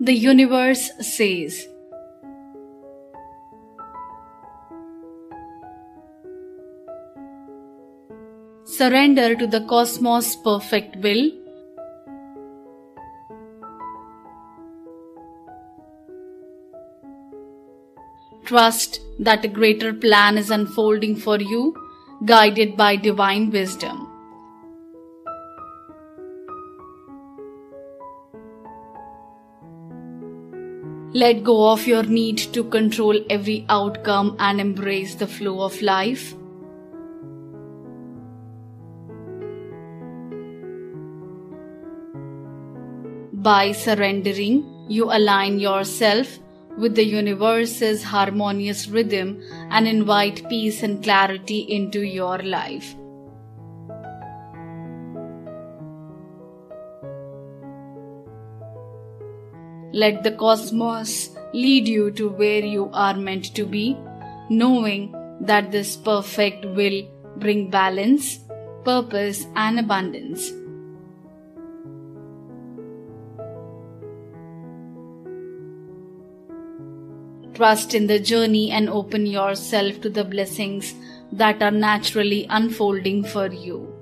The universe says, Surrender to the cosmos' perfect will. Trust that a greater plan is unfolding for you, guided by divine wisdom. Let go of your need to control every outcome and embrace the flow of life. By surrendering, you align yourself with the universe's harmonious rhythm and invite peace and clarity into your life. Let the cosmos lead you to where you are meant to be, knowing that this perfect will bring balance, purpose, and abundance. Trust in the journey and open yourself to the blessings that are naturally unfolding for you.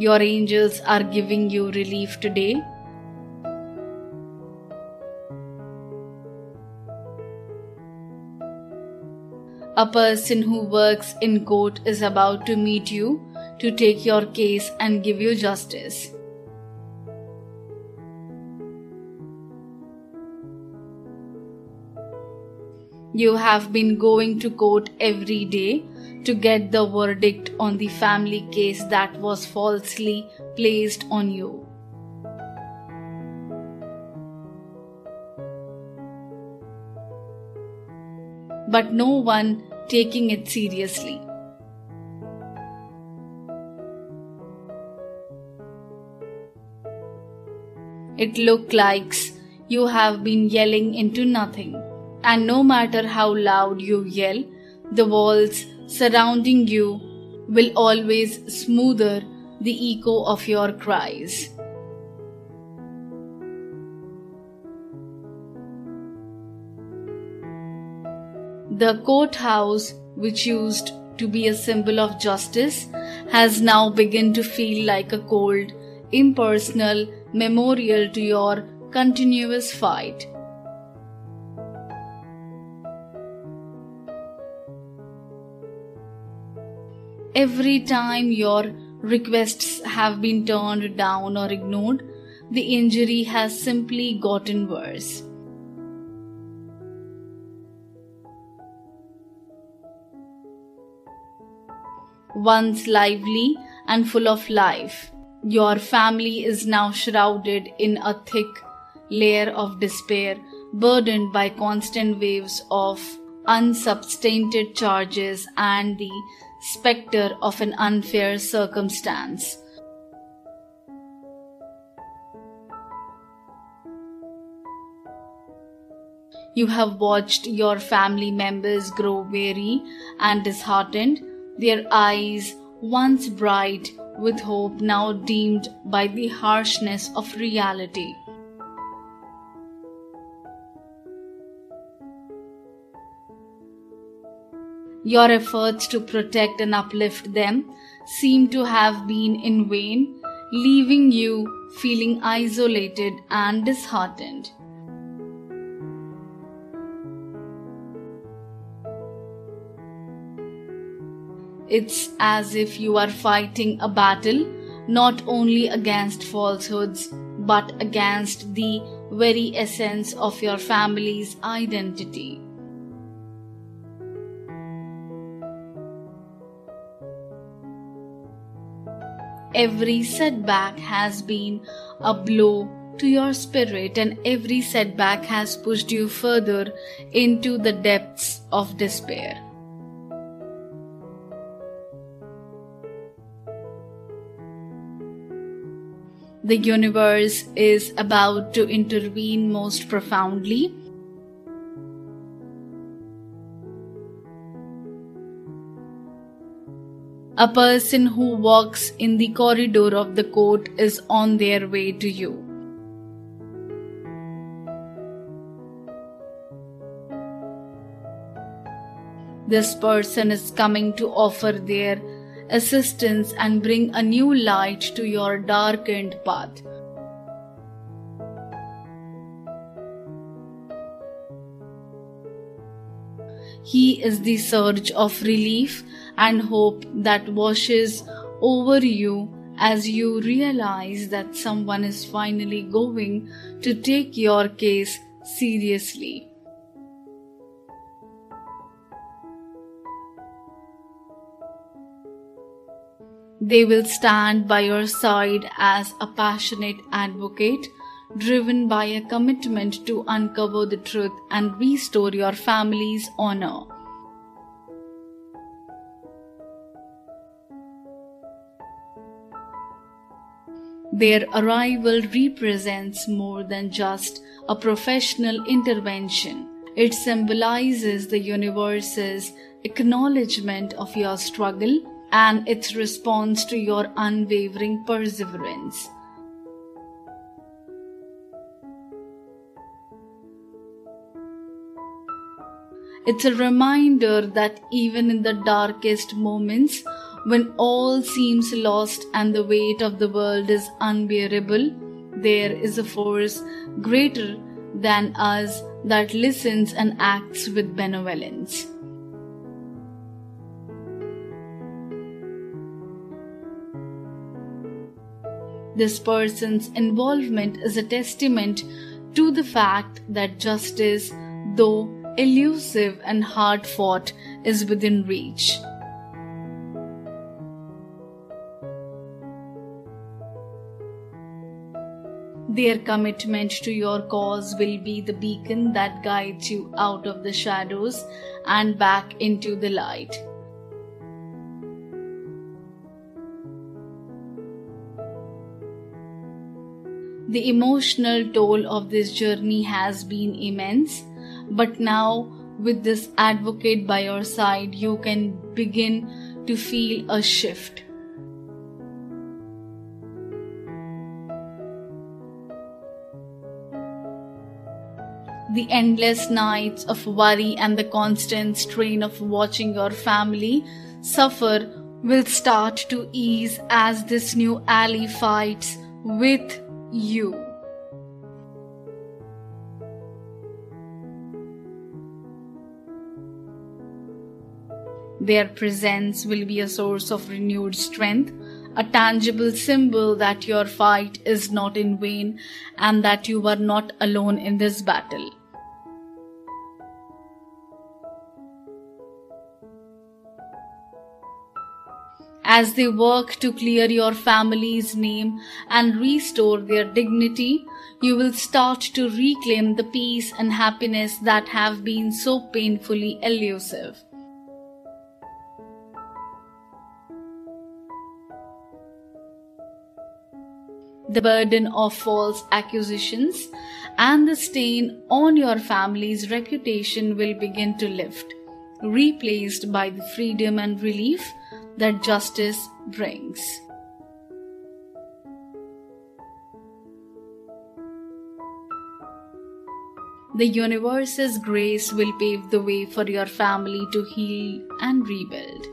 Your angels are giving you relief today. A person who works in court is about to meet you to take your case and give you justice. You have been going to court every day to get the verdict on the family case that was falsely placed on you. But no one taking it seriously. It looked like you have been yelling into nothing and no matter how loud you yell, the walls surrounding you will always smoother the echo of your cries. The courthouse, which used to be a symbol of justice, has now begun to feel like a cold, impersonal memorial to your continuous fight. Every time your requests have been turned down or ignored, the injury has simply gotten worse. Once lively and full of life, your family is now shrouded in a thick layer of despair, burdened by constant waves of unsubstantiated charges and the specter of an unfair circumstance. You have watched your family members grow weary and disheartened, their eyes, once bright with hope, now dimmed by the harshness of reality. Your efforts to protect and uplift them seem to have been in vain, leaving you feeling isolated and disheartened. It's as if you are fighting a battle not only against falsehoods but against the very essence of your family's identity. Every setback has been a blow to your spirit, and every setback has pushed you further into the depths of despair. The universe is about to intervene most profoundly A person who walks in the corridor of the court is on their way to you. This person is coming to offer their assistance and bring a new light to your darkened path. He is the surge of relief and hope that washes over you as you realize that someone is finally going to take your case seriously. They will stand by your side as a passionate advocate, driven by a commitment to uncover the truth and restore your family's honor. Their arrival represents more than just a professional intervention. It symbolizes the universe's acknowledgement of your struggle and its response to your unwavering perseverance. It's a reminder that even in the darkest moments, when all seems lost and the weight of the world is unbearable, there is a force greater than us that listens and acts with benevolence. This person's involvement is a testament to the fact that justice, though elusive and hard fought, is within reach. Their commitment to your cause will be the beacon that guides you out of the shadows and back into the light. The emotional toll of this journey has been immense, but now, with this advocate by your side, you can begin to feel a shift. The endless nights of worry and the constant strain of watching your family suffer will start to ease as this new ally fights with you. Their presence will be a source of renewed strength, a tangible symbol that your fight is not in vain and that you are not alone in this battle. As they work to clear your family's name and restore their dignity, you will start to reclaim the peace and happiness that have been so painfully elusive. The burden of false accusations and the stain on your family's reputation will begin to lift, replaced by the freedom and relief that justice brings. The universe's grace will pave the way for your family to heal and rebuild.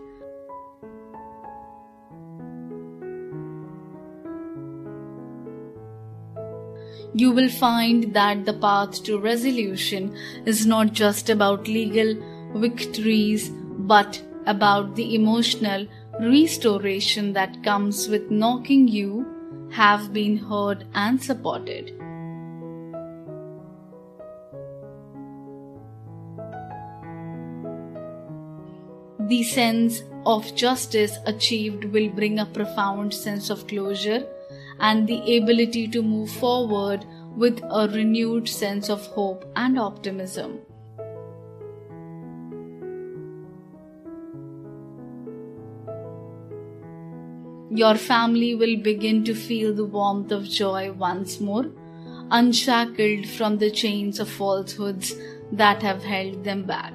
You will find that the path to resolution is not just about legal victories but about the emotional restoration that comes with knocking you have been heard and supported. The sense of justice achieved will bring a profound sense of closure and the ability to move forward with a renewed sense of hope and optimism. Your family will begin to feel the warmth of joy once more, unshackled from the chains of falsehoods that have held them back.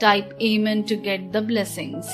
Type Amen to get the blessings.